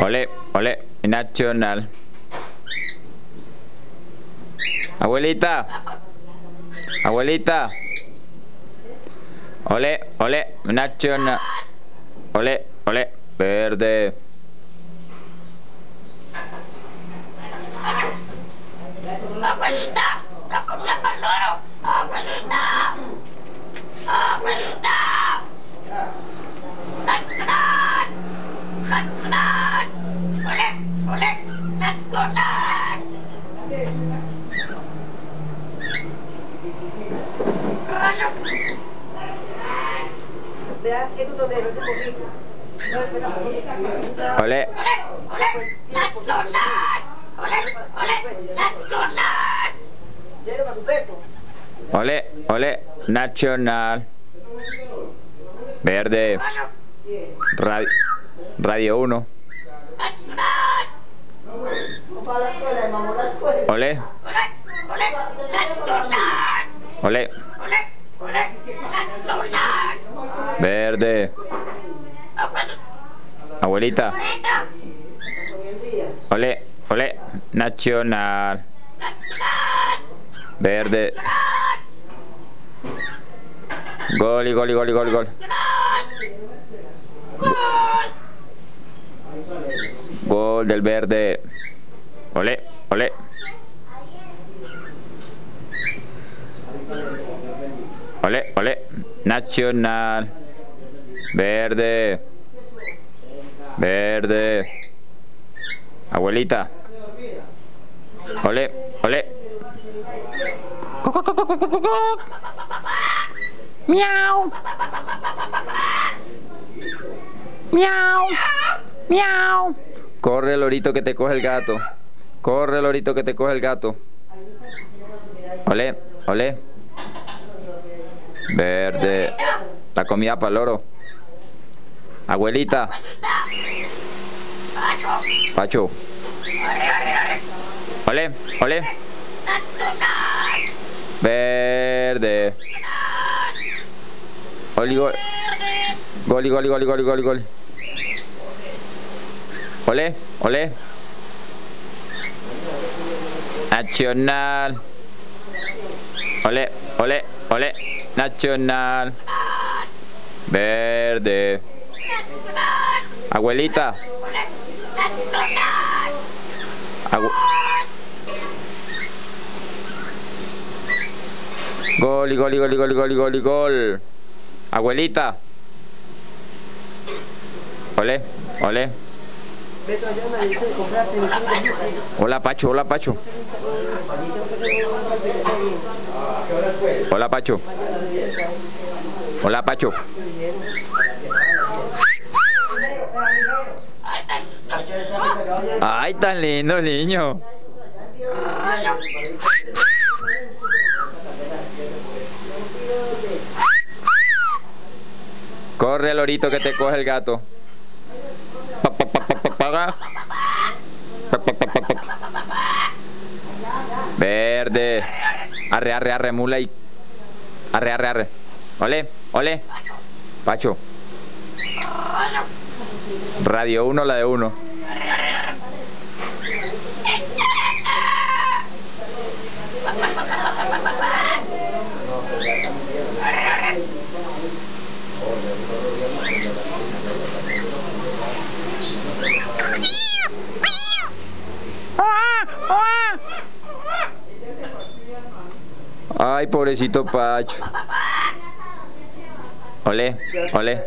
Ole, ole, nacional. Abuelita. Abuelita. Ole, ole, nacional. Ole, ole, verde no comemos el loro. Abuelita. Abuelita. Nacional. Nacional. Ole, ole, nacional. Rayo. Verás, es tu todero, ese poquito. No, espera, poquito. Ole, Ole, nacional. Ole, ole, nacional. Verde. Radio, radio 1. Vamos a la escuela, hermano, a la escuela. Ole, Ole, nacional. ole, Ole, ole, nacional. Verde. Abuelita. Ole, ole, nacional. Verde. Gol gol gol gol gol. Gol del verde. Ole, ole. Ole, ole. Nacional. Verde. Verde. Abuelita. Ole, ole. Miau. Miau. Miau. Corre, lorito, que te coge el gato. Corre, lorito, que te coge el gato. Ole, ole. Verde. La comida para el loro. Abuelita. Pacho. Ole, ole. Verde. Oli, gol. Goli, goli, goli, goli, goli. Ole, ole. Nacional. Ole, ole, ole. Nacional. Verde. Abuelita. Abu- Gol gol gol gol gol gol gol. Abuelita. Ole, ole. Hola Pacho, hola Pacho. Hola Pacho. Hola Pacho. Ay, tan lindo niño. Corre, lorito, que te coge el gato. Verde. Arre, arre, arre, mula y. Arre, arre, arre. Ole, ole. Pacho. Radio 1, la de 1. Ay, pobrecito Pacho. Ole, ole.